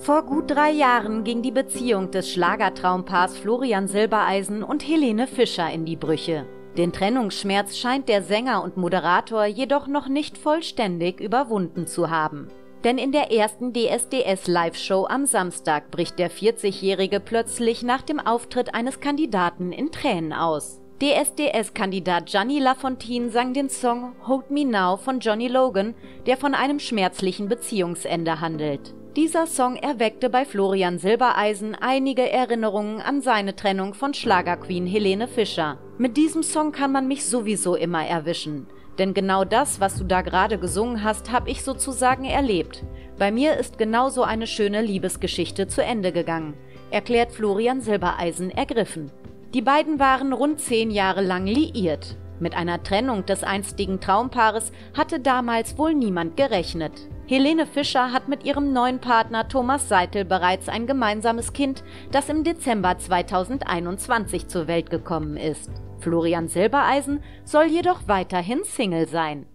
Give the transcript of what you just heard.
Vor gut drei Jahren ging die Beziehung des Schlagertraumpaars Florian Silbereisen und Helene Fischer in die Brüche. Den Trennungsschmerz scheint der Sänger und Moderator jedoch noch nicht vollständig überwunden zu haben. Denn in der ersten DSDS Live-Show am Samstag bricht der 40-Jährige plötzlich nach dem Auftritt eines Kandidaten in Tränen aus. DSDS-Kandidat Gianni Lafontaine sang den Song Hold Me Now von Johnny Logan, der von einem schmerzlichen Beziehungsende handelt. Dieser Song erweckte bei Florian Silbereisen einige Erinnerungen an seine Trennung von Schlagerqueen Helene Fischer. Mit diesem Song kann man mich sowieso immer erwischen. Denn genau das, was du da gerade gesungen hast, habe ich sozusagen erlebt. Bei mir ist genauso eine schöne Liebesgeschichte zu Ende gegangen, erklärt Florian Silbereisen ergriffen. Die beiden waren rund zehn Jahre lang liiert. Mit einer Trennung des einstigen Traumpaares hatte damals wohl niemand gerechnet. Helene Fischer hat mit ihrem neuen Partner Thomas Seitel bereits ein gemeinsames Kind, das im Dezember 2021 zur Welt gekommen ist. Florian Silbereisen soll jedoch weiterhin Single sein.